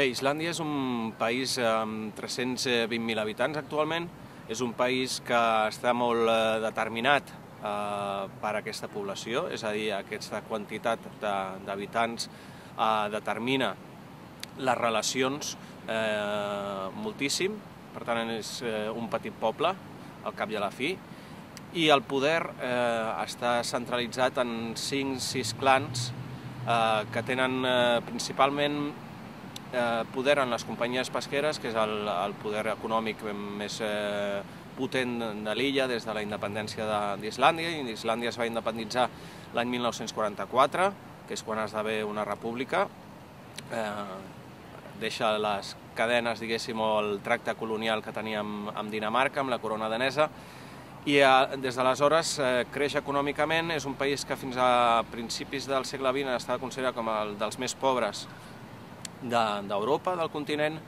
Bé, Islàndia és un país amb 320.000 habitants actualment. És un país que està molt eh, determinat eh, per aquesta població, és a dir, aquesta quantitat d'habitants eh, determina les relacions eh, moltíssim, per tant és eh, un petit poble, al cap i a la fi, i el poder eh, està centralitzat en 5-6 clans eh, que tenen eh, principalment eh, poder en les companyies pesqueres, que és el, el poder econòmic més eh, potent de l'illa des de la independència d'Islàndia. I Islàndia es va independitzar l'any 1944, que és quan esdevé una república. Eh, deixa les cadenes, diguéssim, o el tracte colonial que tenia amb, amb Dinamarca, amb la corona danesa, i eh, des d'aleshores eh, creix econòmicament, és un país que fins a principis del segle XX estava considerat com el dels més pobres d'Europa, de, del continent,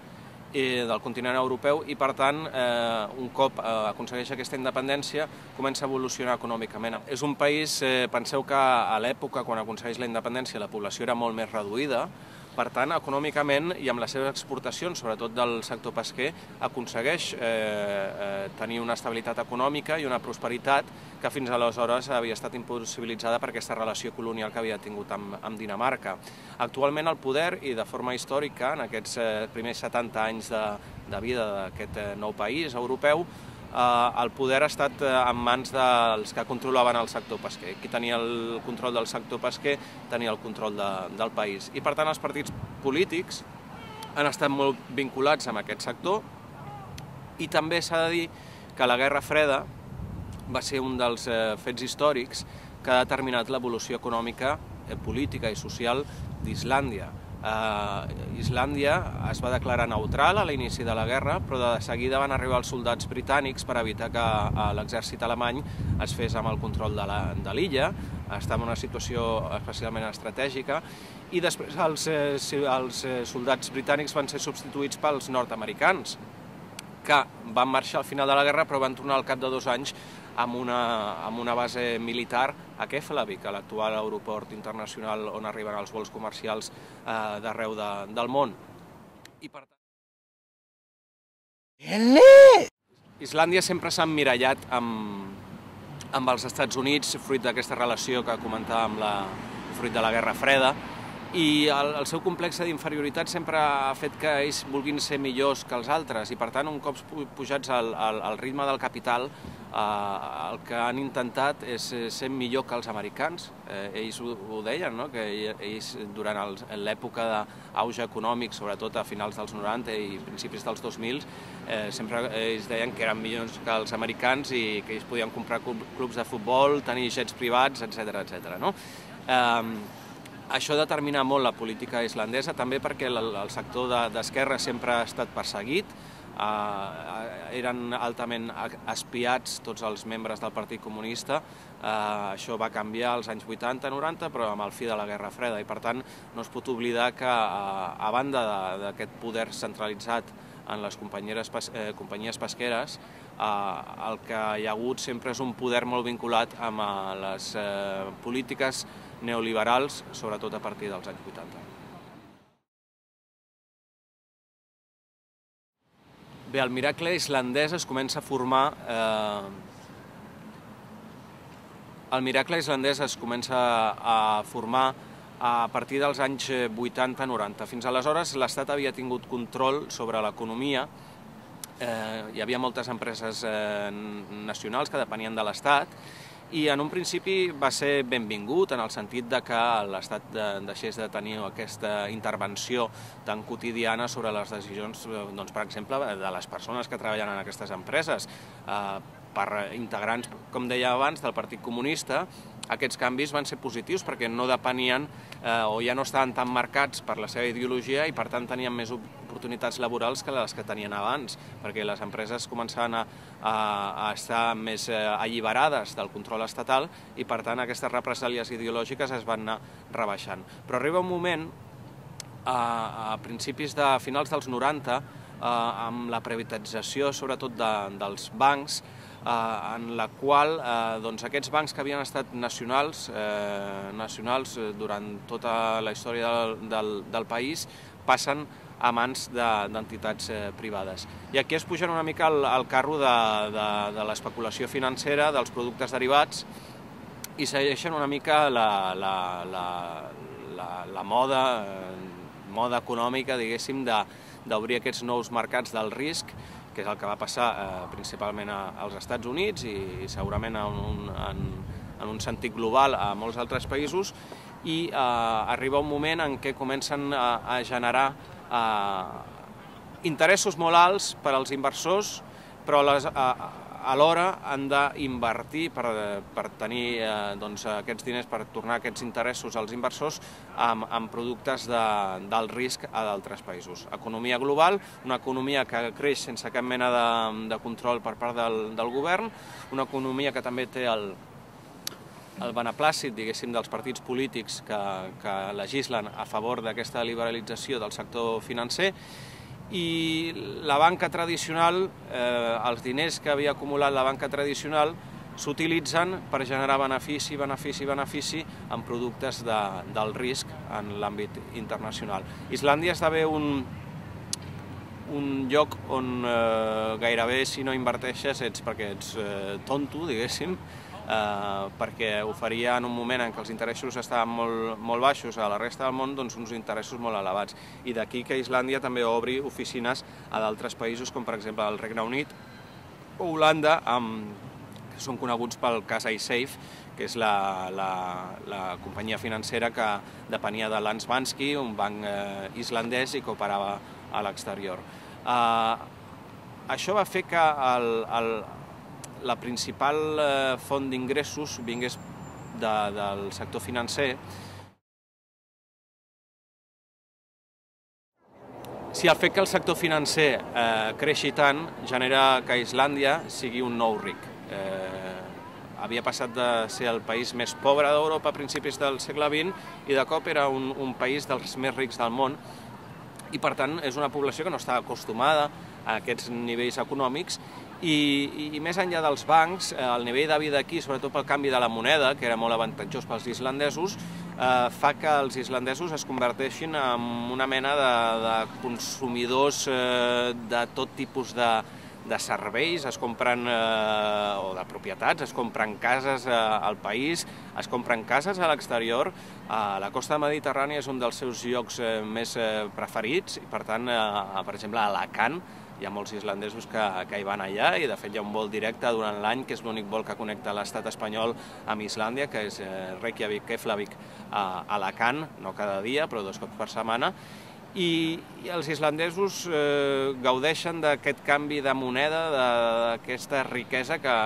i del continent europeu i per tant eh, un cop eh, aconsegueix aquesta independència comença a evolucionar econòmicament. És un país, eh, penseu que a l'època quan aconsegueix la independència la població era molt més reduïda, per tant, econòmicament i amb les seves exportacions, sobretot del sector pesquer, aconsegueix eh, eh, tenir una estabilitat econòmica i una prosperitat que fins aleshores havia estat impossibilitzada per aquesta relació colonial que havia tingut amb, amb Dinamarca. Actualment el poder, i de forma històrica, en aquests eh, primers 70 anys de, de vida d'aquest eh, nou país europeu, el poder ha estat eh, en mans dels que controlaven el sector pesquer. Qui tenia el control del sector pesquer tenia el control de, del país. I per tant els partits polítics han estat molt vinculats amb aquest sector i també s'ha de dir que la Guerra Freda va ser un dels eh, fets històrics que ha determinat l'evolució econòmica, eh, política i social d'Islàndia Eh, Islàndia es va declarar neutral a l'inici de la guerra, però de seguida van arribar els soldats britànics per evitar que eh, l'exèrcit alemany es fes amb el control de l'illa. Estava en una situació especialment estratègica i després els, eh, els eh, soldats britànics van ser substituïts pels nord-americans, que van marxar al final de la guerra però van tornar al cap de dos anys amb una, amb una base militar a Keflavik, a l'actual aeroport internacional on arriben els vols comercials eh, d'arreu de, del món. I per tant... Islàndia sempre s'ha emmirallat amb, amb els Estats Units, fruit d'aquesta relació que comentàvem, la, fruit de la Guerra Freda, i el, el seu complex d'inferioritat sempre ha fet que ells vulguin ser millors que els altres i per tant un cop pujats al, al, al ritme del capital el que han intentat és ser millor que els americans eh, ells ho, ho deien, no? que ells durant l'època d'auge econòmic sobretot a finals dels 90 i principis dels 2000 eh, sempre ells deien que eren millors que els americans i que ells podien comprar clubs de futbol, tenir jets privats, etc etc. no? Eh, això determina molt la política islandesa, també perquè el, el sector d'esquerra de, sempre ha estat perseguit, eh, eren altament espiats tots els membres del Partit Comunista, eh, això va canviar als anys 80-90, però amb el fi de la Guerra Freda, i per tant no es pot oblidar que eh, a banda d'aquest poder centralitzat en les companyies, eh, companyies pesqueres, eh, el que hi ha hagut sempre és un poder molt vinculat amb eh, les eh, polítiques neoliberals, sobretot a partir dels anys 80. Bé, el miracle islandès es comença a formar... Eh, el miracle islandès es comença a formar a partir dels anys 80-90. Fins aleshores l'Estat havia tingut control sobre l'economia, eh, hi havia moltes empreses eh, nacionals que depenien de l'Estat i en un principi va ser benvingut en el sentit de que l'Estat de, deixés de tenir aquesta intervenció tan quotidiana sobre les decisions, eh, doncs, per exemple, de les persones que treballen en aquestes empreses. Eh, per integrants, com deia abans, del Partit Comunista, aquests canvis van ser positius perquè no depenien eh, o ja no estaven tan marcats per la seva ideologia i per tant tenien més oportunitats laborals que les que tenien abans, perquè les empreses començaven a, a, a estar més eh, alliberades del control estatal i per tant aquestes represàlies ideològiques es van anar rebaixant. Però arriba un moment, a, a principis de finals dels 90, eh, amb la privatització sobretot de, dels bancs, en la qual eh, doncs aquests bancs que havien estat nacionals, eh, nacionals durant tota la història del, del, del país passen a mans d'entitats de, privades. I aquí es pugen una mica al, al carro de, de, de l'especulació financera, dels productes derivats, i segueixen una mica la, la, la, la, la moda, eh, moda econòmica, diguéssim, d'obrir aquests nous mercats del risc, que és el que va passar eh, principalment als Estats Units i, i segurament en un, en, en un sentit global a molts altres països, i eh, arriba un moment en què comencen a, a generar eh, interessos molt alts per als inversors, però les, eh, alhora han d'invertir per, per tenir eh, doncs, aquests diners, per tornar aquests interessos als inversors amb, amb productes de, risc a d'altres països. Economia global, una economia que creix sense cap mena de, de control per part del, del govern, una economia que també té el, el beneplàcit, diguéssim, dels partits polítics que, que legislen a favor d'aquesta liberalització del sector financer i la banca tradicional, eh, els diners que havia acumulat la banca tradicional s'utilitzen per generar benefici, benefici, benefici en productes de, del risc en l'àmbit internacional. Islàndia esdevé un, un lloc on eh, gairebé si no inverteixes ets perquè ets eh, tonto, diguéssim, eh, perquè oferia en un moment en què els interessos estaven molt, molt baixos a la resta del món doncs uns interessos molt elevats. I d'aquí que Islàndia també obri oficines a d'altres països com per exemple el Regne Unit o Holanda, amb, que són coneguts pel cas iSafe, que és la, la, la companyia financera que depenia de Landsbanski, un banc eh, islandès i que operava a l'exterior. Eh, això va fer que el, el, la principal eh, font d'ingressos vingués de, del sector financer, si el fet que el sector financer eh, creixi tant genera que Islàndia sigui un nou ric. Eh, havia passat de ser el país més pobre d'Europa a principis del segle XX i de cop era un, un país dels més rics del món i per tant és una població que no està acostumada a aquests nivells econòmics i, i més enllà dels bancs, eh, el nivell de vida aquí, sobretot pel canvi de la moneda, que era molt avantatjós pels islandesos, eh, fa que els islandesos es converteixin en una mena de, de consumidors eh, de tot tipus de, de serveis, es compren, eh, o de propietats, es compren cases eh, al país, es compren cases a l'exterior. Eh, la costa mediterrània és un dels seus llocs eh, més eh, preferits, i per tant, eh, per exemple, a Alacant, hi ha molts islandesos que, que hi van allà i de fet hi ha un vol directe durant l'any que és l'únic vol que connecta l'estat espanyol amb Islàndia, que és eh, Reykjavik, Keflavik, a Alacant, no cada dia, però dos cops per setmana, i, i els islandesos eh, gaudeixen d'aquest canvi de moneda, d'aquesta riquesa que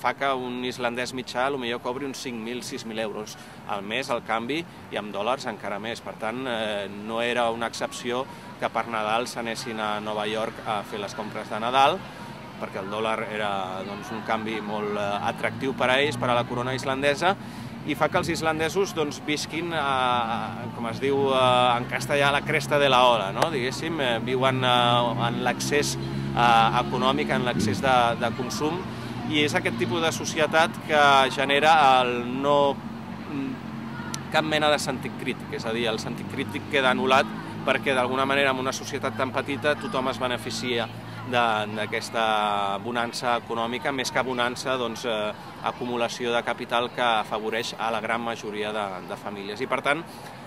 fa que un islandès mitjà millor cobri uns 5.000, 6.000 euros al mes al canvi i amb dòlars encara més. Per tant, eh, no era una excepció que per Nadal s'anessin a Nova York a fer les compres de Nadal, perquè el dòlar era doncs, un canvi molt eh, atractiu per a ells, per a la corona islandesa, i fa que els islandesos doncs, visquin, a, com es diu a, en castellà, a la cresta de la ola, no? diguéssim, eh, viuen eh, en l'accés eh, econòmic, en l'accés de, de consum, i és aquest tipus de societat que genera el no cap mena de sentit crític, és a dir, el sentit crític queda anul·lat perquè d'alguna manera en una societat tan petita tothom es beneficia d'aquesta bonança econòmica, més que bonança, doncs, eh, acumulació de capital que afavoreix a la gran majoria de, de famílies. I per tant,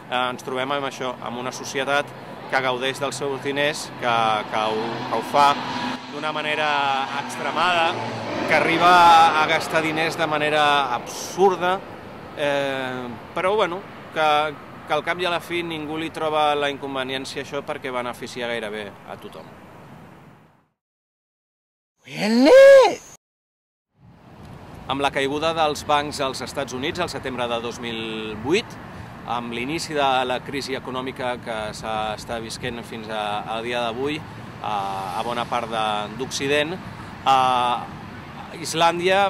eh, ens trobem amb això, amb una societat que gaudeix dels seus diners, que, que, ho, que ho fa d'una manera extremada, que arriba a gastar diners de manera absurda, eh, però bueno, que, que al cap i a la fi ningú li troba la inconveniència això perquè beneficia gairebé a tothom. Really? Amb la caiguda dels bancs als Estats Units al setembre de 2008, amb l'inici de la crisi econòmica que s'està visquent fins a, a dia d'avui a, a bona part d'Occident, Islàndia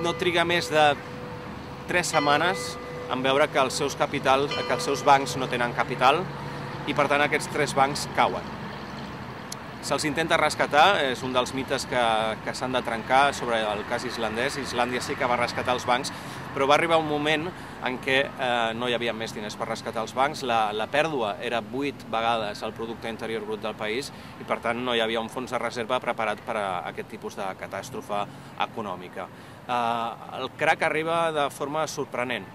no triga més de tres setmanes en veure que els seus capitals, que els seus bancs no tenen capital i per tant aquests tres bancs cauen. Se'ls intenta rescatar, és un dels mites que, que s'han de trencar sobre el cas islandès. Islàndia sí que va rescatar els bancs, però va arribar un moment en què eh, no hi havia més diners per rescatar els bancs, la, la pèrdua era 8 vegades el producte interior brut del país i per tant no hi havia un fons de reserva preparat per a aquest tipus de catàstrofe econòmica. Eh, el crac arriba de forma sorprenent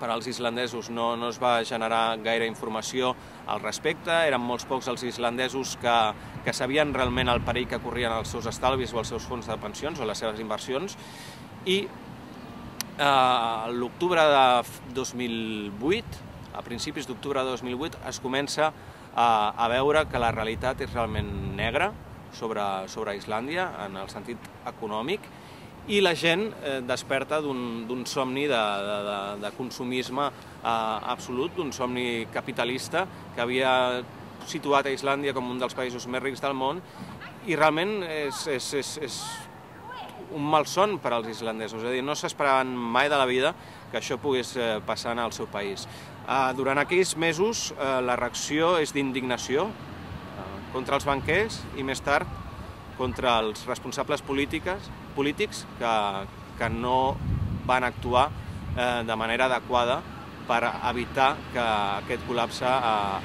per als islandesos no, no es va generar gaire informació al respecte, eren molts pocs els islandesos que, que sabien realment el perill que corrien els seus estalvis o els seus fons de pensions o les seves inversions. I eh, l'octubre de 2008, a principis d'octubre de 2008, es comença a, a veure que la realitat és realment negra sobre, sobre Islàndia en el sentit econòmic i la gent eh, desperta d'un somni de, de, de, consumisme eh, absolut, d'un somni capitalista que havia situat a Islàndia com un dels països més rics del món i realment és, és, és, és un malson per als islandesos, és a dir, no s'esperaven mai de la vida que això pogués eh, passar en el seu país. Eh, durant aquells mesos eh, la reacció és d'indignació contra els banquers i més tard contra els responsables polítiques, polítics que, que no van actuar de manera adequada per evitar que aquest col·lapse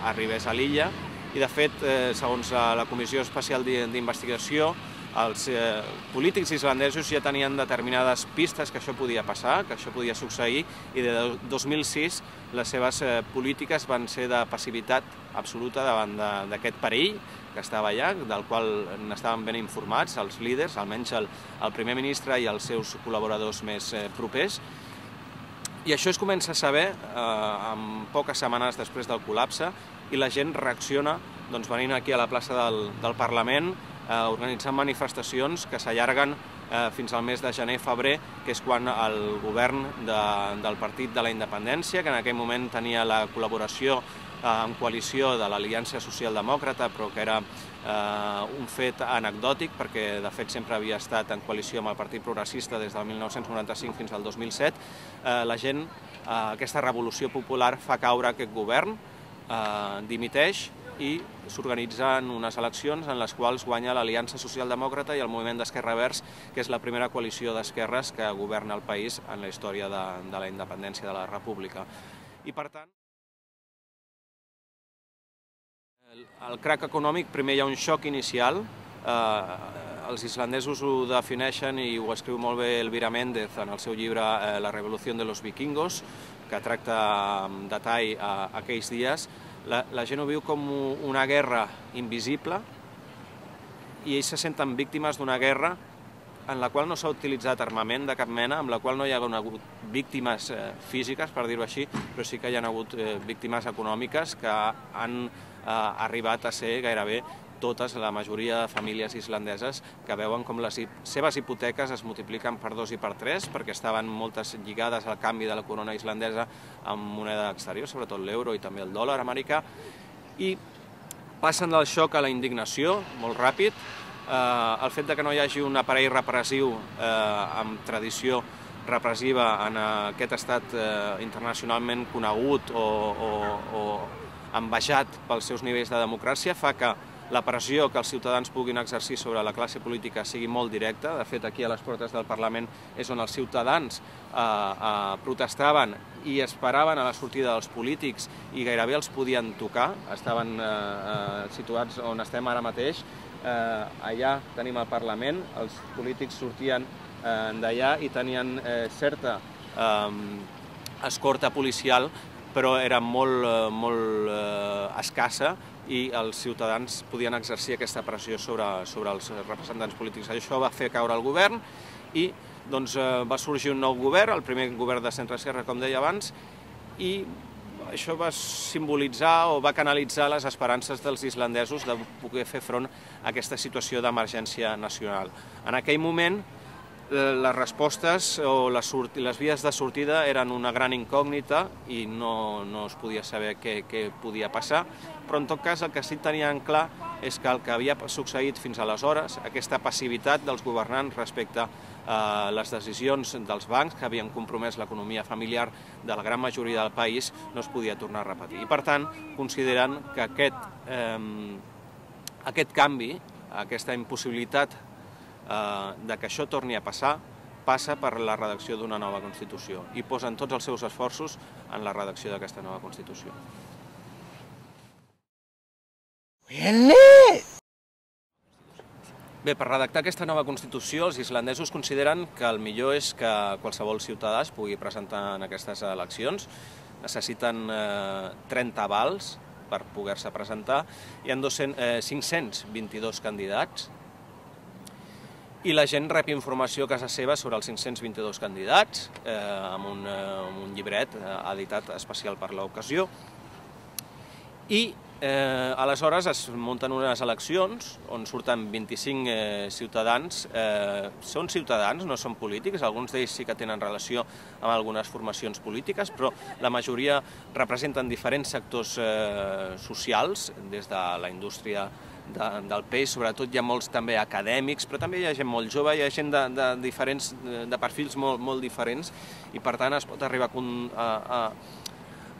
arribés a l'illa. I de fet, segons la Comissió Especial d'Investigació, els eh, polítics islandesos ja tenien determinades pistes que això podia passar, que això podia succeir, i de 2006 les seves eh, polítiques van ser de passivitat absoluta davant d'aquest perill que estava allà, del qual n'estaven ben informats els líders, almenys el, el primer ministre i els seus col·laboradors més eh, propers, i això es comença a saber eh, en poques setmanes després del col·lapse i la gent reacciona doncs, venint aquí a la plaça del, del Parlament organitzant manifestacions que s'allarguen eh, fins al mes de gener-febrer, que és quan el govern de, del Partit de la Independència, que en aquell moment tenia la col·laboració eh, en coalició de l'Aliança Socialdemòcrata, però que era eh, un fet anecdòtic, perquè de fet sempre havia estat en coalició amb el Partit Progressista des del 1995 fins al 2007, eh, la gent, eh, aquesta revolució popular fa caure aquest govern, eh, dimiteix i s'organitzen unes eleccions en les quals guanya l'Aliança Socialdemòcrata i el Moviment d'Esquerra Verds, que és la primera coalició d'esquerres que governa el país en la història de, de la independència de la República. I per tant, el, el crac econòmic, primer hi ha un xoc inicial, eh, els islandesos ho defineixen i ho escriu molt bé Elvira Méndez en el seu llibre eh, La revolució de los vikingos, que tracta amb detall eh, aquells dies, la, la gent ho viu com una guerra invisible i ells se senten víctimes d'una guerra en la qual no s'ha utilitzat armament de cap mena, amb la qual no hi ha hagut víctimes eh, físiques, per dir-ho així, però sí que hi ha hagut eh, víctimes econòmiques que han eh, arribat a ser gairebé totes, la majoria de famílies islandeses, que veuen com les seves hipoteques es multipliquen per dos i per tres, perquè estaven moltes lligades al canvi de la corona islandesa amb moneda exterior, sobretot l'euro i també el dòlar americà, i passen del xoc a la indignació, molt ràpid, eh, el fet de que no hi hagi un aparell repressiu eh, amb tradició repressiva en aquest estat eh, internacionalment conegut o, o, o envejat pels seus nivells de democràcia fa que la pressió que els ciutadans puguin exercir sobre la classe política sigui molt directa. De fet, aquí a les portes del Parlament és on els ciutadans eh, eh, protestaven i esperaven a la sortida dels polítics i gairebé els podien tocar. Estaven eh, eh, situats on estem ara mateix. Eh, allà tenim el Parlament, els polítics sortien eh, d'allà i tenien eh, certa eh, escorta policial però era molt, eh, molt eh, escassa i els ciutadans podien exercir aquesta pressió sobre, sobre els representants polítics. Això va fer caure el govern i doncs, eh, va sorgir un nou govern, el primer govern de centre-esquerra, com deia abans, i això va simbolitzar o va canalitzar les esperances dels islandesos de poder fer front a aquesta situació d'emergència nacional. En aquell moment, les respostes o les, les vies de sortida eren una gran incògnita i no, no es podia saber què, què podia passar, però en tot cas el que sí tenien clar és que el que havia succeït fins aleshores, aquesta passivitat dels governants respecte a les decisions dels bancs que havien compromès l'economia familiar de la gran majoria del país, no es podia tornar a repetir. I per tant, consideren que aquest, eh, aquest canvi, aquesta impossibilitat eh, de que això torni a passar passa per la redacció d'una nova Constitució i posen tots els seus esforços en la redacció d'aquesta nova Constitució. Bé, per redactar aquesta nova Constitució, els islandesos consideren que el millor és que qualsevol ciutadà es pugui presentar en aquestes eleccions. Necessiten eh, 30 avals per poder-se presentar. Hi ha 200, eh, 522 candidats i la gent rep informació a casa seva sobre els 522 candidats eh, amb, un, eh, amb un llibret eh, editat especial per l'ocasió. I Eh, aleshores es munten unes eleccions on surten 25 eh, ciutadans. Eh, són ciutadans, no són polítics, alguns d'ells sí que tenen relació amb algunes formacions polítiques, però la majoria representen diferents sectors eh, socials, des de la indústria de, del peix, sobretot hi ha molts també acadèmics, però també hi ha gent molt jove, hi ha gent de, de diferents, de perfils molt, molt diferents, i per tant es pot arribar a, a,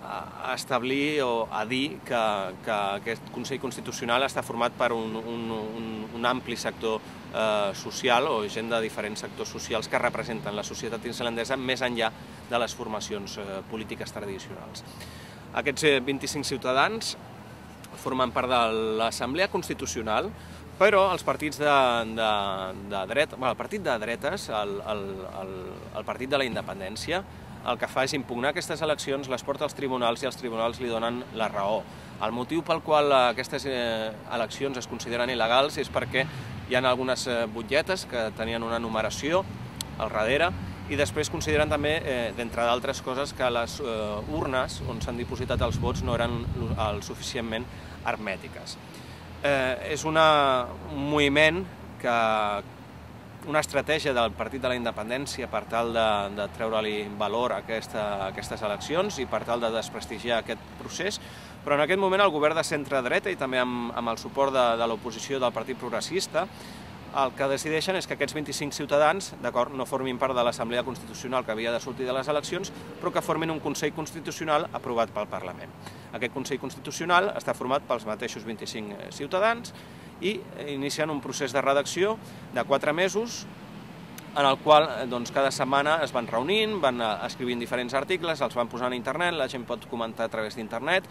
a establir o a dir que, que aquest Consell Constitucional està format per un, un, un, un ampli sector eh, social o gent de diferents sectors socials que representen la societat islandesa més enllà de les formacions eh, polítiques tradicionals. Aquests eh, 25 ciutadans formen part de l'Assemblea Constitucional, però els partits de, de, de dret, bueno, el partit de dretes, el, el, el, el partit de la independència, el que fa és impugnar aquestes eleccions, les porta als tribunals i els tribunals li donen la raó. El motiu pel qual aquestes eh, eleccions es consideren il·legals és perquè hi ha algunes eh, butlletes que tenien una numeració al darrere i després consideren també, eh, d'entre d'altres coses, que les urnes on s'han dipositat els vots no eren el suficientment hermètiques. Eh, és una, un moviment que, una estratègia del Partit de la Independència per tal de, de treure-li valor a, aquesta, a aquestes eleccions i per tal de desprestigiar aquest procés, però en aquest moment el govern de centre-dreta i també amb, amb el suport de, de l'oposició del Partit Progressista el que decideixen és que aquests 25 ciutadans d'acord no formin part de l'Assemblea Constitucional que havia de sortir de les eleccions, però que formin un Consell Constitucional aprovat pel Parlament. Aquest Consell Constitucional està format pels mateixos 25 ciutadans i inicien un procés de redacció de quatre mesos en el qual eh, doncs, cada setmana es van reunint, van eh, escrivint diferents articles, els van posant a internet, la gent pot comentar a través d'internet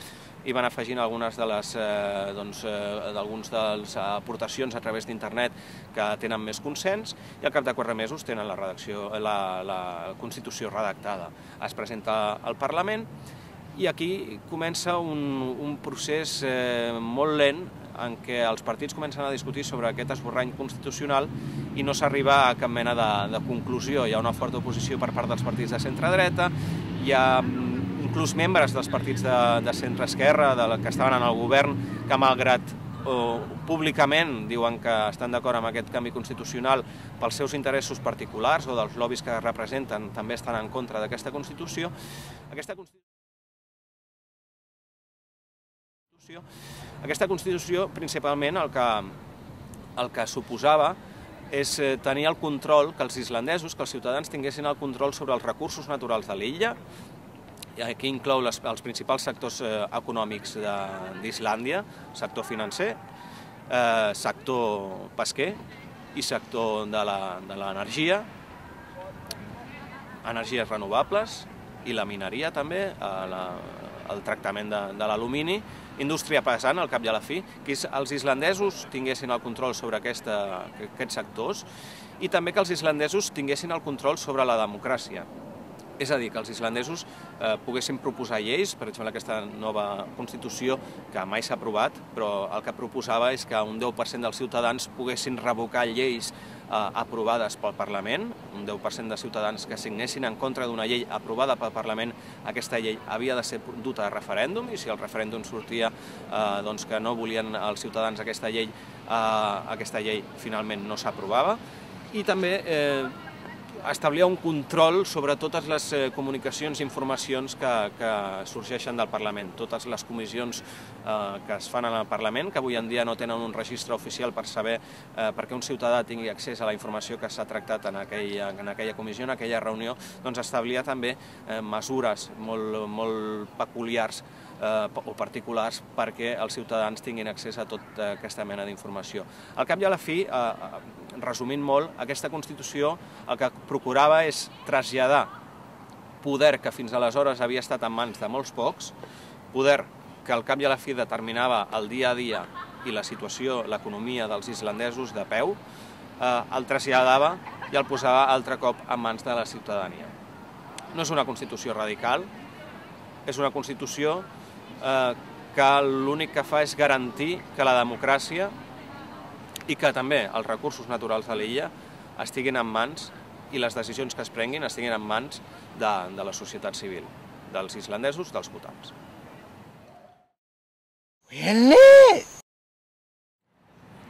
i van afegint algunes de les eh, doncs, eh, d'alguns de les aportacions a través d'internet que tenen més consens i al cap de quatre mesos tenen la redacció, la, la Constitució redactada. Es presenta al Parlament i aquí comença un, un procés eh, molt lent en què els partits comencen a discutir sobre aquest esborrany constitucional i no s'arriba a cap mena de, de conclusió. Hi ha una forta oposició per part dels partits de centre-dreta, hi ha mm, inclús membres dels partits de, de centre-esquerra de que estaven en el govern que malgrat o públicament diuen que estan d'acord amb aquest canvi constitucional pels seus interessos particulars o dels lobbies que representen també estan en contra d'aquesta Constitució. Aquesta Constitució. Aquesta Constitució, principalment, el que, el que suposava és eh, tenir el control, que els islandesos, que els ciutadans tinguessin el control sobre els recursos naturals de l'illa, aquí inclou les, els principals sectors eh, econòmics d'Islàndia, sector financer, eh, sector pesquer i sector de l'energia, energies renovables i la mineria també, eh, la, el tractament de, de l'alumini, indústria pesant, al cap i a la fi, que els islandesos tinguessin el control sobre aquesta, aquests sectors i també que els islandesos tinguessin el control sobre la democràcia. És a dir, que els islandesos eh, poguessin proposar lleis, per exemple aquesta nova Constitució que mai s'ha aprovat, però el que proposava és que un 10% dels ciutadans poguessin revocar lleis aprovades pel Parlament, un 10% de ciutadans que signessin en contra d'una llei aprovada pel Parlament, aquesta llei havia de ser duta a referèndum i si el referèndum sortia eh, doncs que no volien els ciutadans aquesta llei, eh, aquesta llei finalment no s'aprovava. I també eh, establia un control sobre totes les eh, comunicacions i informacions que, que sorgeixen del Parlament, totes les comissions eh, que es fan al Parlament, que avui en dia no tenen un registre oficial per saber eh, perquè un ciutadà tingui accés a la informació que s'ha tractat en aquella, en aquella comissió, en aquella reunió, doncs establia també eh, mesures molt, molt peculiars eh, o particulars perquè els ciutadans tinguin accés a tota aquesta mena d'informació. Al cap i a la fi, eh, resumint molt, aquesta Constitució el que procurava és traslladar poder que fins aleshores havia estat en mans de molts pocs, poder que al cap i a la fi determinava el dia a dia i la situació, l'economia dels islandesos de peu, eh, el traslladava i el posava altre cop en mans de la ciutadania. No és una Constitució radical, és una Constitució eh, que l'únic que fa és garantir que la democràcia i que també els recursos naturals de l'illa estiguin en mans i les decisions que es prenguin estiguin en mans de, de la societat civil, dels islandesos, dels votants.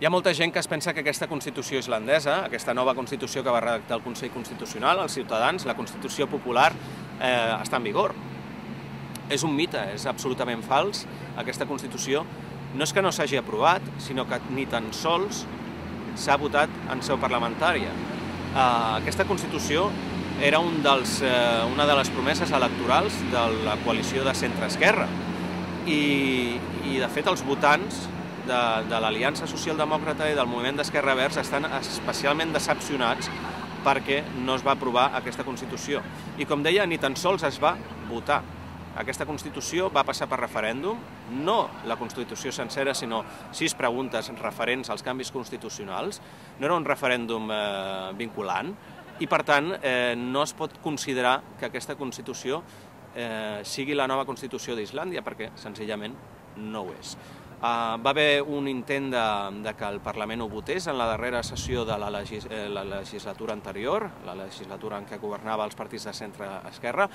Hi ha molta gent que es pensa que aquesta Constitució islandesa, aquesta nova Constitució que va redactar el Consell Constitucional, els ciutadans, la Constitució popular, eh, està en vigor. És un mite, és absolutament fals. Aquesta Constitució no és que no s'hagi aprovat, sinó que ni tan sols s'ha votat en seu parlamentària. Eh, aquesta Constitució era un dels, eh, una de les promeses electorals de la coalició de centre-esquerra. I, I, de fet, els votants de, de l'Aliança Socialdemòcrata i del moviment d'Esquerra Verds estan especialment decepcionats perquè no es va aprovar aquesta Constitució. I com deia, ni tan sols es va votar. Aquesta Constitució va passar per referèndum, no la Constitució sencera, sinó sis preguntes referents als canvis constitucionals. No era un referèndum eh, vinculant i, per tant, eh, no es pot considerar que aquesta Constitució eh, sigui la nova Constitució d'Islàndia, perquè senzillament no ho és. Uh, va haver un intent de, de que el Parlament ho votés en la darrera sessió de la, legis, eh, la legislatura anterior, la legislatura en què governava els partits de centre-esquerra.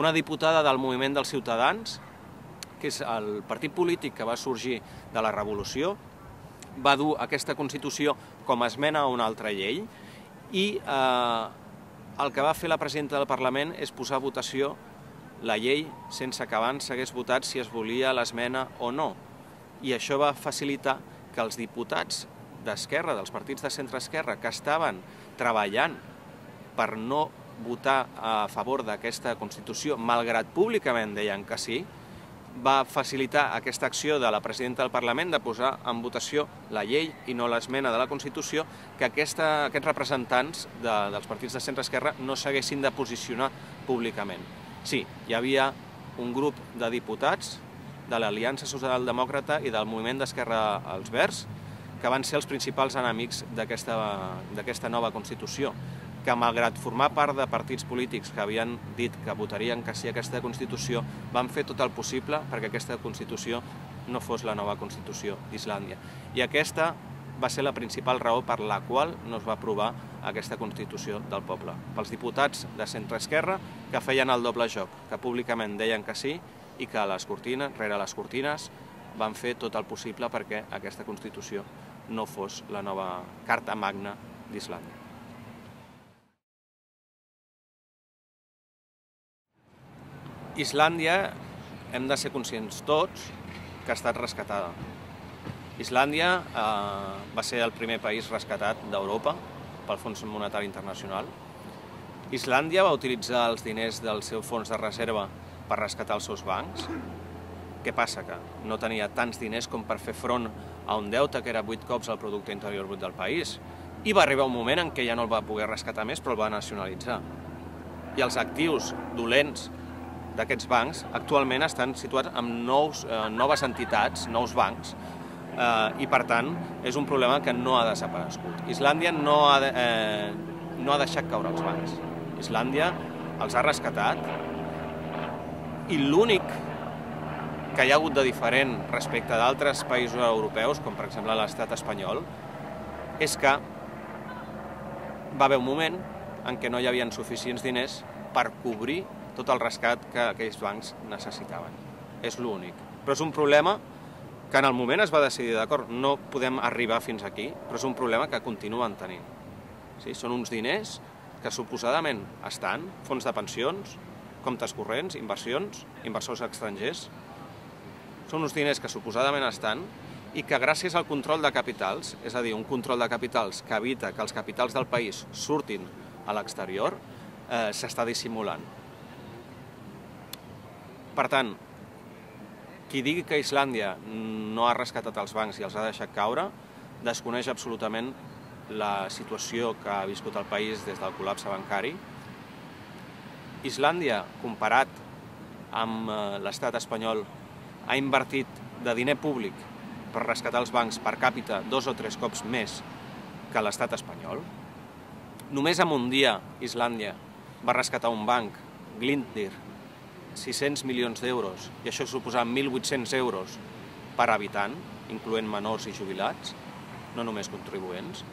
Una diputada del Moviment dels Ciutadans, que és el partit polític que va sorgir de la Revolució, va dur aquesta Constitució com a esmena a una altra llei i eh, el que va fer la presidenta del Parlament és posar a votació la llei sense que abans s'hagués votat si es volia l'esmena o no i això va facilitar que els diputats d'esquerra, dels partits de centre-esquerra, que estaven treballant per no votar a favor d'aquesta Constitució, malgrat públicament deien que sí, va facilitar aquesta acció de la presidenta del Parlament de posar en votació la llei i no l'esmena de la Constitució que aquesta, aquests representants de, dels partits de centre-esquerra no s'haguessin de posicionar públicament. Sí, hi havia un grup de diputats de l'Aliança Socialdemòcrata i del moviment d'Esquerra als Verds, que van ser els principals enemics d'aquesta nova Constitució, que malgrat formar part de partits polítics que havien dit que votarien que sí a aquesta Constitució, van fer tot el possible perquè aquesta Constitució no fos la nova Constitució d'Islàndia. I aquesta va ser la principal raó per la qual no es va aprovar aquesta Constitució del poble. Pels diputats de centre-esquerra que feien el doble joc, que públicament deien que sí i que a les cortines, rere les cortines, van fer tot el possible perquè aquesta Constitució no fos la nova Carta Magna d'Islàndia. Islàndia, hem de ser conscients tots, que ha estat rescatada. Islàndia eh, va ser el primer país rescatat d'Europa pel Fons Monetari Internacional. Islàndia va utilitzar els diners del seu fons de reserva per rescatar els seus bancs. Què passa? Que no tenia tants diners com per fer front a un deute que era 8 cops el producte interior brut del país. I va arribar un moment en què ja no el va poder rescatar més, però el va nacionalitzar. I els actius dolents d'aquests bancs actualment estan situats en nous, eh, noves entitats, nous bancs, eh, i per tant és un problema que no ha desaparegut. Islàndia no ha, eh, no ha deixat caure els bancs. Islàndia els ha rescatat, i l'únic que hi ha hagut de diferent respecte d'altres països europeus, com per exemple l'estat espanyol, és que va haver un moment en què no hi havia suficients diners per cobrir tot el rescat que aquells bancs necessitaven. És l'únic. Però és un problema que en el moment es va decidir, d'acord, no podem arribar fins aquí, però és un problema que continuen tenint. Sí? Són uns diners que suposadament estan, fons de pensions, comptes corrents, inversions, inversors estrangers. Són uns diners que suposadament estan i que gràcies al control de capitals, és a dir, un control de capitals que evita que els capitals del país surtin a l'exterior, eh, s'està dissimulant. Per tant, qui digui que Islàndia no ha rescatat els bancs i els ha deixat caure, desconeix absolutament la situació que ha viscut el país des del col·lapse bancari. Islàndia, comparat amb eh, l'estat espanyol, ha invertit de diner públic per rescatar els bancs per càpita dos o tres cops més que l'estat espanyol. Només en un dia Islàndia va rescatar un banc, Glindir, 600 milions d'euros, i això suposava 1.800 euros per habitant, incloent menors i jubilats, no només contribuents.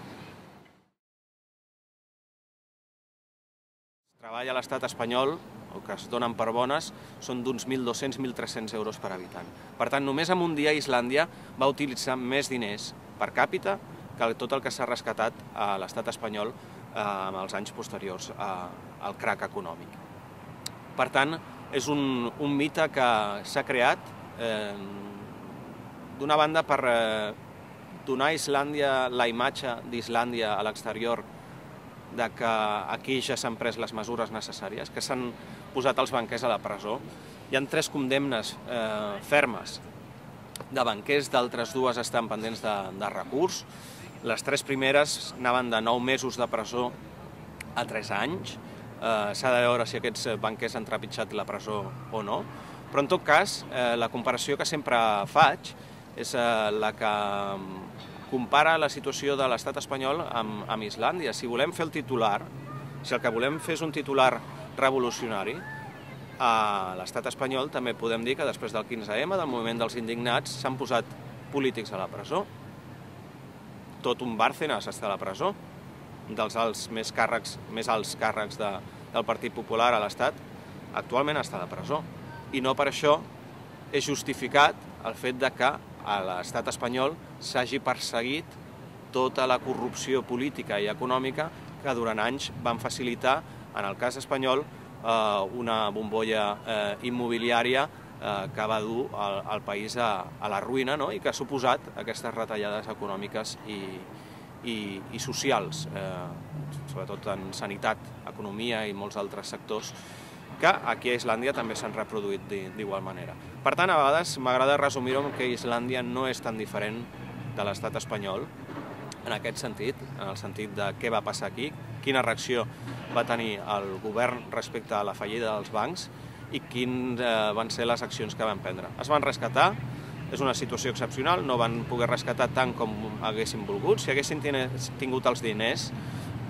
Treball a l'estat espanyol, o que es donen per bones, són d'uns 1.200-1.300 euros per habitant. Per tant, només en un dia Islàndia va utilitzar més diners per càpita que tot el que s'ha rescatat a l'estat espanyol eh, en els anys posteriors al crac econòmic. Per tant, és un, un mite que s'ha creat eh, d'una banda per eh, donar a Islàndia la imatge d'Islàndia a l'exterior de que aquí ja s'han pres les mesures necessàries, que s'han posat els banquers a la presó. Hi han tres condemnes eh, fermes de banquers, d'altres dues estan pendents de, de recurs. Les tres primeres anaven de 9 mesos de presó a 3 anys. Eh, S'ha de veure si aquests banquers han trepitjat la presó o no. Però en tot cas, eh, la comparació que sempre faig és eh, la que compara la situació de l'estat espanyol amb, amb Islàndia. Si volem fer el titular, si el que volem fer és un titular revolucionari, a l'estat espanyol també podem dir que després del 15M, del moviment dels indignats, s'han posat polítics a la presó. Tot un Bárcenas està a la presó, dels alts més, càrrecs, més alts càrrecs de, del Partit Popular a l'Estat, actualment està a la presó. I no per això és justificat el fet de que a l'estat espanyol s'hagi perseguit tota la corrupció política i econòmica que durant anys van facilitar, en el cas espanyol, eh, una bombolla eh, immobiliària eh, que va dur el, país a, a la ruïna no? i que ha suposat aquestes retallades econòmiques i, i, i socials, eh, sobretot en sanitat, economia i molts altres sectors, que aquí a Islàndia també s'han reproduït d'igual manera. Per tant, a vegades m'agrada resumir-ho que Islàndia no és tan diferent de l'estat espanyol, en aquest sentit, en el sentit de què va passar aquí, quina reacció va tenir el govern respecte a la fallida dels bancs i quines eh, van ser les accions que van prendre. Es van rescatar, és una situació excepcional, no van poder rescatar tant com haguessin volgut. Si haguessin tingut els diners,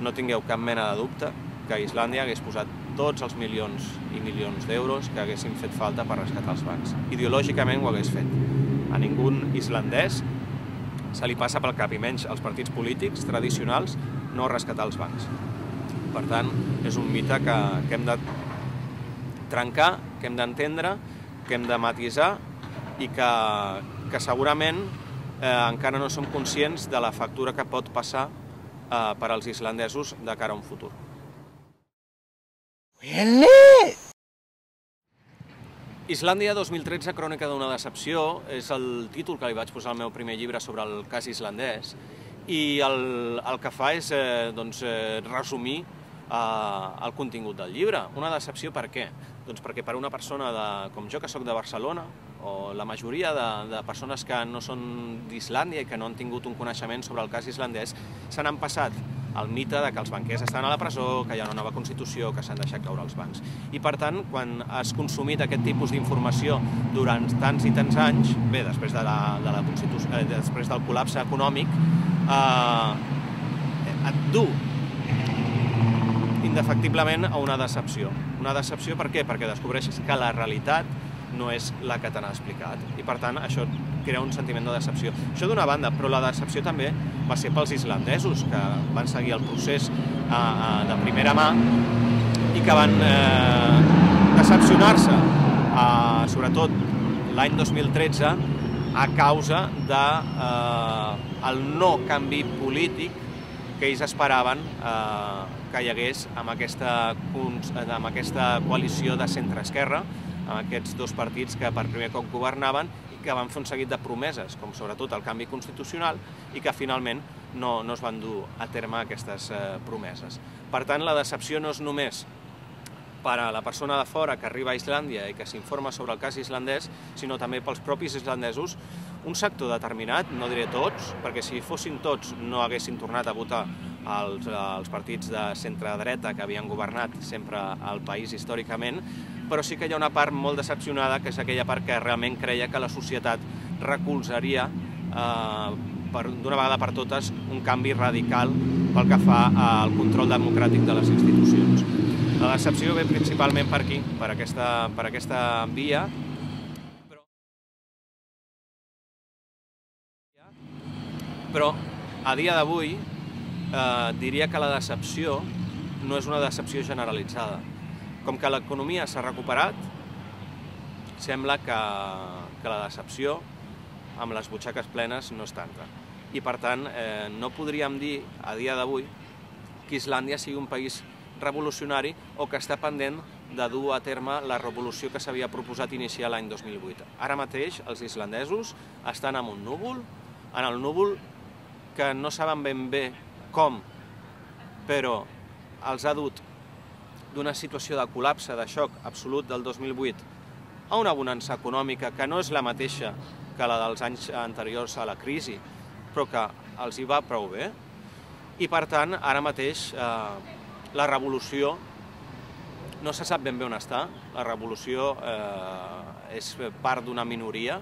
no tingueu cap mena de dubte que Islàndia hagués posat tots els milions i milions d'euros que haguessin fet falta per rescatar els bancs. Ideològicament ho hagués fet. A ningú islandès se li passa pel cap, i menys els partits polítics tradicionals, no rescatar els bancs. Per tant, és un mite que, que hem de trencar, que hem d'entendre, que hem de matisar i que, que segurament eh, encara no som conscients de la factura que pot passar eh, per als islandesos de cara a un futur. Really? Islàndia 2013, crònica d'una decepció, és el títol que li vaig posar al meu primer llibre sobre el cas islandès i el, el que fa és eh, doncs, eh, resumir eh, el contingut del llibre. Una decepció per què? Doncs perquè per una persona de, com jo, que sóc de Barcelona, o la majoria de, de persones que no són d'Islàndia i que no han tingut un coneixement sobre el cas islandès, se n'han passat el mite de que els banquers estan a la presó, que hi ha una nova Constitució, que s'han deixat caure els bancs. I per tant, quan has consumit aquest tipus d'informació durant tants i tants anys, bé, després, de la, de la Constitució, eh, després del col·lapse econòmic, eh, et du indefectiblement a una decepció. Una decepció per què? Perquè descobreixes que la realitat no és la que t'han explicat. I per tant, això crea un sentiment de decepció. Això d'una banda, però la decepció també va ser pels islandesos, que van seguir el procés eh, eh, de primera mà i que van eh, decepcionar-se, eh, sobretot l'any 2013, a causa de eh, el no canvi polític que ells esperaven eh, que hi hagués amb aquesta, amb aquesta coalició de centre-esquerra, amb aquests dos partits que per primer cop governaven i que van fer un seguit de promeses, com sobretot el canvi constitucional, i que finalment no, no es van dur a terme aquestes eh, promeses. Per tant, la decepció no és només per a la persona de fora que arriba a Islàndia i que s'informa sobre el cas islandès, sinó també pels propis islandesos, un sector determinat, no diré tots, perquè si fossin tots no haguessin tornat a votar els, els partits de centre-dreta que havien governat sempre el país històricament, però sí que hi ha una part molt decepcionada, que és aquella part que realment creia que la societat recolzaria eh, d'una vegada per totes un canvi radical pel que fa al control democràtic de les institucions. La decepció ve principalment per aquí, per aquesta, per aquesta via, però a dia d'avui eh, diria que la decepció no és una decepció generalitzada. Com que l'economia s'ha recuperat, sembla que, que la decepció amb les butxaques plenes no és tanta. I per tant, eh, no podríem dir a dia d'avui que Islàndia sigui un país revolucionari o que està pendent de dur a terme la revolució que s'havia proposat iniciar l'any 2008. Ara mateix els islandesos estan en un núvol, en el núvol que no saben ben bé com, però els ha dut d'una situació de col·lapse, de xoc absolut del 2008 a una bonança econòmica que no és la mateixa que la dels anys anteriors a la crisi, però que els hi va prou bé. I per tant, ara mateix eh, la revolució no se sap ben bé on està. La revolució eh, és part d'una minoria,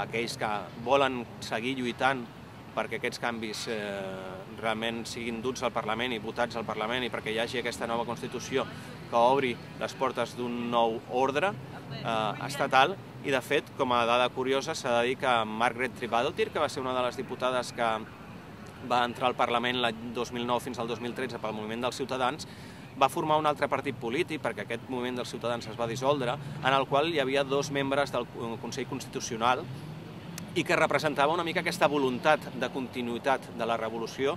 aquells que volen seguir lluitant perquè aquests canvis eh, realment siguin duts al Parlament i votats al Parlament i perquè hi hagi aquesta nova Constitució que obri les portes d'un nou ordre eh, estatal. I de fet, com a dada curiosa, s'ha de dir que Margaret Tribadotir, que va ser una de les diputades que va entrar al Parlament l'any 2009 fins al 2013 pel moviment dels ciutadans, va formar un altre partit polític, perquè aquest moviment dels ciutadans es va dissoldre, en el qual hi havia dos membres del Consell Constitucional i que representava una mica aquesta voluntat de continuïtat de la revolució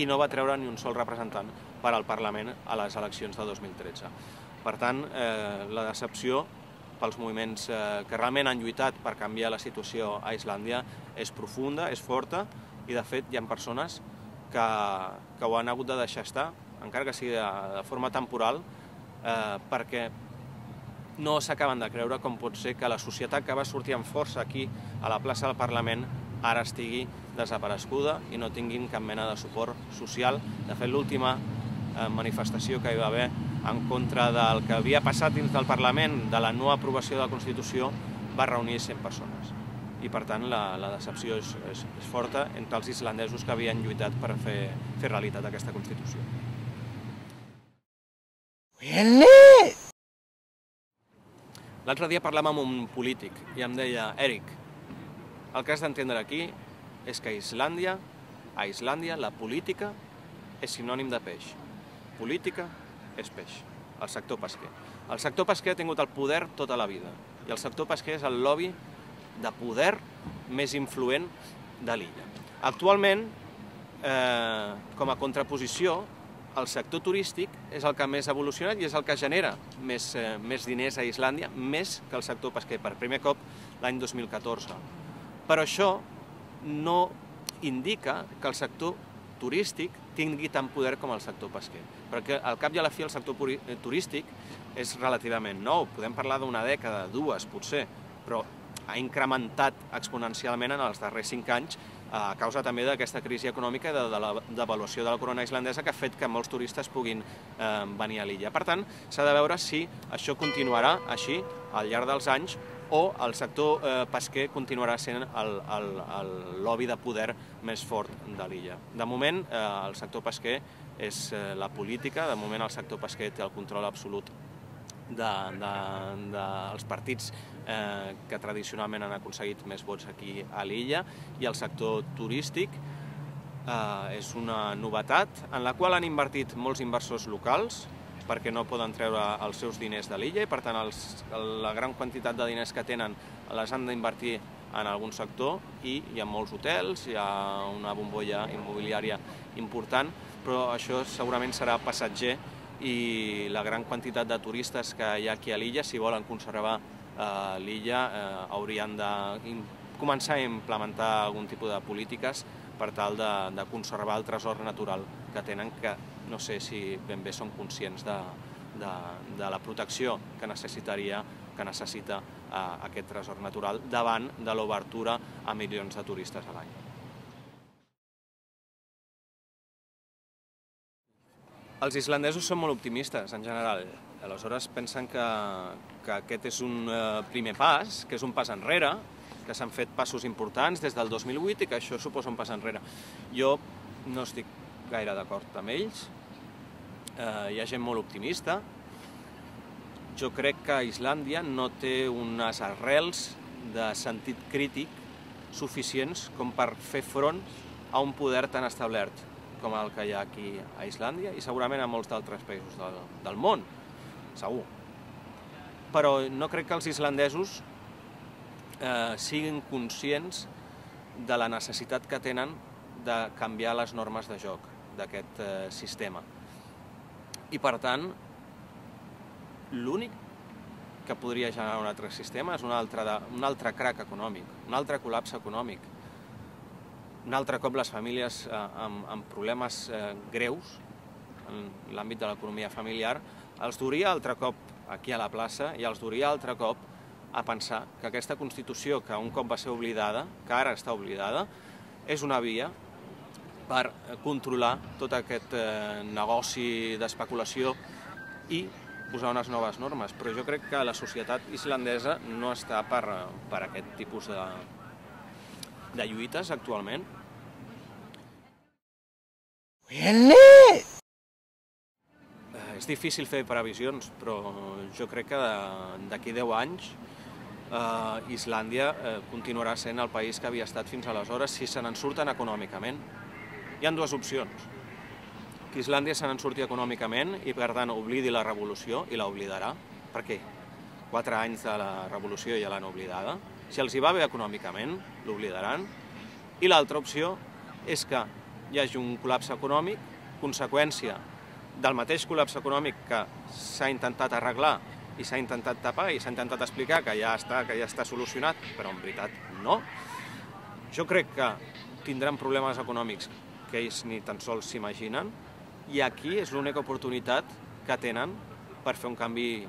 i no va treure ni un sol representant per al Parlament a les eleccions de 2013. Per tant, eh, la decepció pels moviments eh, que realment han lluitat per canviar la situació a Islàndia és profunda, és forta, i de fet hi ha persones que, que ho han hagut de deixar estar, encara que sigui de, de forma temporal, eh, perquè no s'acaben de creure com pot ser que la societat que va sortir amb força aquí a la plaça del Parlament ara estigui desaparescuda i no tinguin cap mena de suport social. De fet, l'última eh, manifestació que hi va haver en contra del que havia passat dins del Parlament, de la no aprovació de la Constitució, va reunir 100 persones. I per tant la, la decepció és, és, és forta entre els islandesos que havien lluitat per fer, fer realitat aquesta Constitució. L'altre dia parlàvem amb un polític i em deia, Eric, el que has d'entendre aquí és que a Islàndia, a Islàndia, la política és sinònim de peix. Política és peix, el sector pesquer. El sector pesquer ha tingut el poder tota la vida i el sector pesquer és el lobby de poder més influent de l'illa. Actualment, eh, com a contraposició, el sector turístic és el que més ha evolucionat i és el que genera més, eh, més diners a Islàndia, més que el sector pesquer, per primer cop l'any 2014. Però això no indica que el sector turístic tingui tant poder com el sector pesquer. Perquè al cap i a la fi el sector eh, turístic és relativament nou. Podem parlar d'una dècada, dues potser, però ha incrementat exponencialment en els darrers cinc anys a causa també d'aquesta crisi econòmica de, de la devaluació de la corona islandesa que ha fet que molts turistes puguin eh, venir a l'illa. Per tant, s'ha de veure si això continuarà així al llarg dels anys o el sector eh, pesquer continuarà sent el, el, el lobby de poder més fort de l'illa. De moment, eh, el sector pesquer és eh, la política, de moment el sector pesquer té el control absolut dels de, de, de partits eh, que tradicionalment han aconseguit més vots aquí a l'illa i el sector turístic eh, és una novetat en la qual han invertit molts inversors locals perquè no poden treure els seus diners de l'illa i per tant els, la gran quantitat de diners que tenen les han d'invertir en algun sector i hi ha molts hotels, hi ha una bombolla immobiliària important, però això segurament serà passatger i la gran quantitat de turistes que hi ha aquí a l'illa, si volen conservar eh, l'illa, eh, haurien de començar a implementar algun tipus de polítiques per tal de, de conservar el tresor natural que tenen, que no sé si ben bé són conscients de, de, de la protecció que necessitaria que necessita eh, aquest tresor natural davant de l'obertura a milions de turistes a l'any. Els islandesos són molt optimistes, en general. Aleshores pensen que, que aquest és un eh, primer pas, que és un pas enrere, que s'han fet passos importants des del 2008 i que això suposa un pas enrere. Jo no estic gaire d'acord amb ells, eh, hi ha gent molt optimista. Jo crec que Islàndia no té unes arrels de sentit crític suficients com per fer front a un poder tan establert com el que hi ha aquí a Islàndia i segurament a molts d'altres països del, del món, segur. Però no crec que els islandesos eh, siguin conscients de la necessitat que tenen de canviar les normes de joc d'aquest eh, sistema. I per tant, l'únic que podria generar un altre sistema és un altre, de, un altre crac econòmic, un altre col·lapse econòmic, un altre cop les famílies eh, amb, amb problemes eh, greus en l'àmbit de l'economia familiar els duria altre cop aquí a la plaça i els duria altre cop a pensar que aquesta Constitució, que un cop va ser oblidada, que ara està oblidada, és una via per controlar tot aquest eh, negoci d'especulació i posar unes noves normes. Però jo crec que la societat islandesa no està per, per aquest tipus de, de lluites actualment. Really? Eh, és difícil fer previsions, però jo crec que d'aquí 10 anys eh, Islàndia eh, continuarà sent el país que havia estat fins aleshores si se n'en surten econòmicament. Hi han dues opcions. Que Islàndia se n'en surti econòmicament i, per tant, oblidi la revolució i la oblidarà. Per què? Quatre anys de la revolució ja l'han oblidada. Si els hi va bé econòmicament, l'oblidaran. I l'altra opció és que hi hagi un col·lapse econòmic, conseqüència del mateix col·lapse econòmic que s'ha intentat arreglar i s'ha intentat tapar i s'ha intentat explicar que ja està, que ja està solucionat, però en veritat no. Jo crec que tindran problemes econòmics que ells ni tan sols s'imaginen i aquí és l'única oportunitat que tenen per fer un canvi,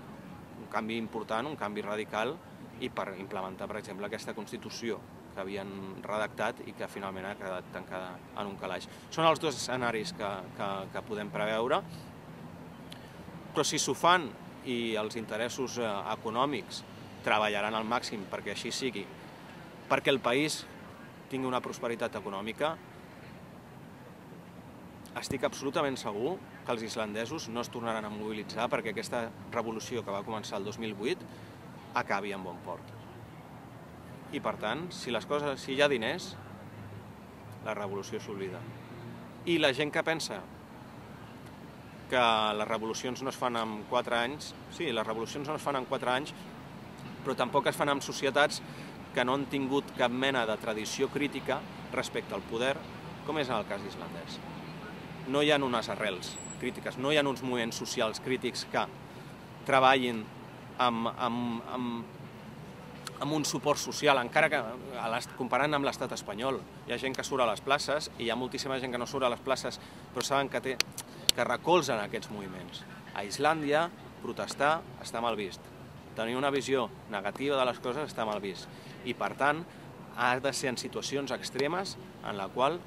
un canvi important, un canvi radical i per implementar, per exemple, aquesta Constitució que havien redactat i que finalment ha quedat tancada en un calaix. Són els dos escenaris que, que, que podem preveure, però si s'ho fan i els interessos eh, econòmics treballaran al màxim perquè així sigui, perquè el país tingui una prosperitat econòmica, estic absolutament segur que els islandesos no es tornaran a mobilitzar perquè aquesta revolució que va començar el 2008 acabi en bon port. I per tant, si les coses, si hi ha diners, la revolució s'oblida. I la gent que pensa que les revolucions no es fan en 4 anys, sí, les revolucions no es fan en 4 anys, però tampoc es fan en societats que no han tingut cap mena de tradició crítica respecte al poder, com és en el cas islandès. No hi ha unes arrels crítiques, no hi ha uns moviments socials crítics que treballin amb, amb, amb, amb un suport social, encara que comparant amb l'estat espanyol. Hi ha gent que surt a les places i hi ha moltíssima gent que no surt a les places, però saben que té, que recolzen aquests moviments. A Islàndia, protestar està mal vist. Tenir una visió negativa de les coses està mal vist. I, per tant, ha de ser en situacions extremes en la qual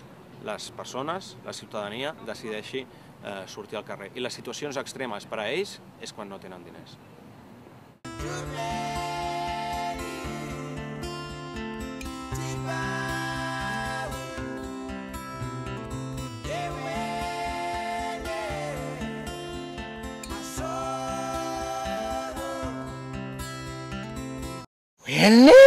les persones, la ciutadania, decideixi eh, sortir al carrer. I les situacions extremes per a ells és quan no tenen diners. Really?